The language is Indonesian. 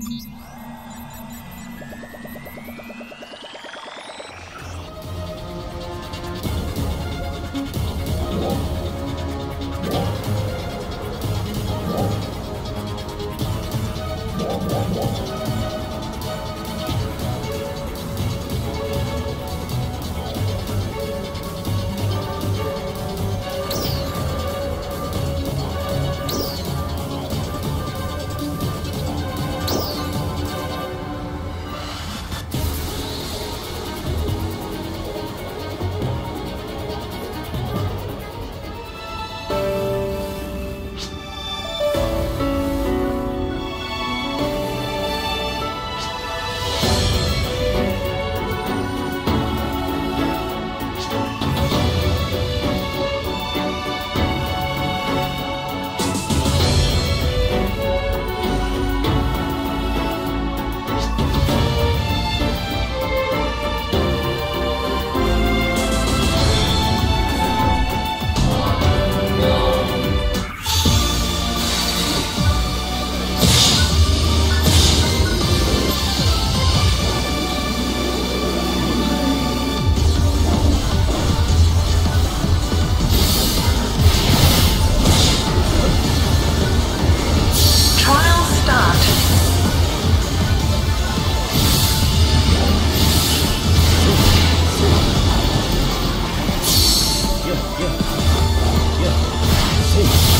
Thank you. Peace.